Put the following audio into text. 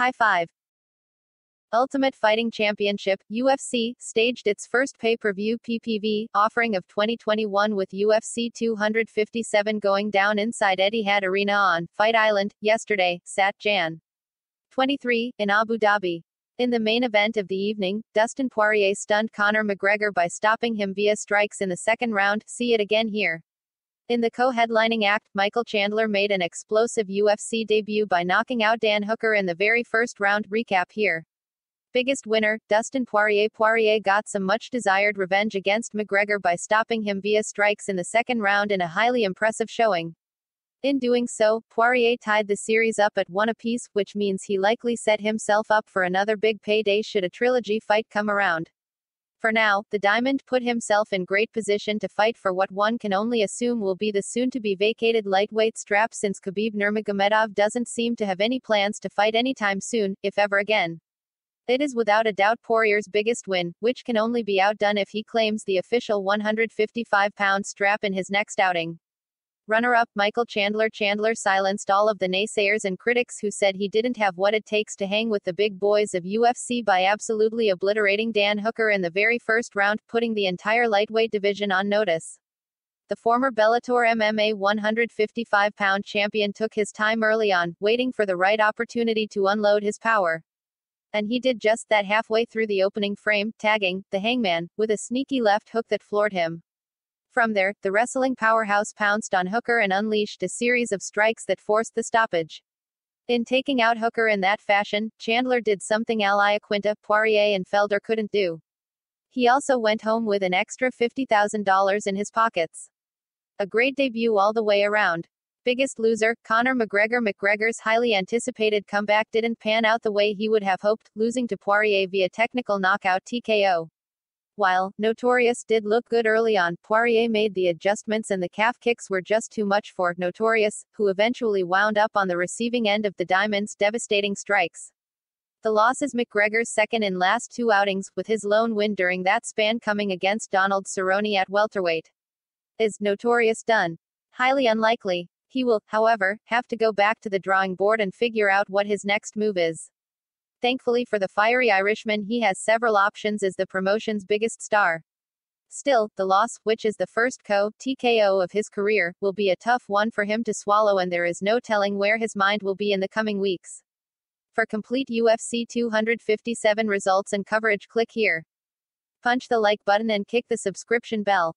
High five. Ultimate Fighting Championship, UFC, staged its first pay-per-view PPV, offering of 2021 with UFC 257 going down inside Eddie Etihad Arena on Fight Island, yesterday, Sat Jan. 23, in Abu Dhabi. In the main event of the evening, Dustin Poirier stunned Conor McGregor by stopping him via strikes in the second round, see it again here. In the co-headlining act, Michael Chandler made an explosive UFC debut by knocking out Dan Hooker in the very first round, recap here. Biggest winner, Dustin Poirier. Poirier got some much desired revenge against McGregor by stopping him via strikes in the second round in a highly impressive showing. In doing so, Poirier tied the series up at one apiece, which means he likely set himself up for another big payday should a trilogy fight come around. For now, the Diamond put himself in great position to fight for what one can only assume will be the soon-to-be vacated lightweight strap since Khabib Nurmagomedov doesn't seem to have any plans to fight anytime soon, if ever again. It is without a doubt Poirier's biggest win, which can only be outdone if he claims the official 155-pound strap in his next outing. Runner-up, Michael Chandler Chandler silenced all of the naysayers and critics who said he didn't have what it takes to hang with the big boys of UFC by absolutely obliterating Dan Hooker in the very first round, putting the entire lightweight division on notice. The former Bellator MMA 155-pound champion took his time early on, waiting for the right opportunity to unload his power. And he did just that halfway through the opening frame, tagging the hangman with a sneaky left hook that floored him. From there, the wrestling powerhouse pounced on Hooker and unleashed a series of strikes that forced the stoppage. In taking out Hooker in that fashion, Chandler did something Al Iaquinta, Poirier and Felder couldn't do. He also went home with an extra $50,000 in his pockets. A great debut all the way around. Biggest loser, Conor McGregor McGregor's highly anticipated comeback didn't pan out the way he would have hoped, losing to Poirier via technical knockout TKO. While Notorious did look good early on, Poirier made the adjustments and the calf kicks were just too much for Notorious, who eventually wound up on the receiving end of the Diamond's devastating strikes. The loss is McGregor's second in last two outings, with his lone win during that span coming against Donald Cerrone at welterweight. Is Notorious done? Highly unlikely. He will, however, have to go back to the drawing board and figure out what his next move is. Thankfully for the fiery Irishman, he has several options as the promotion's biggest star. Still, the loss, which is the first co TKO of his career, will be a tough one for him to swallow, and there is no telling where his mind will be in the coming weeks. For complete UFC 257 results and coverage, click here. Punch the like button and kick the subscription bell.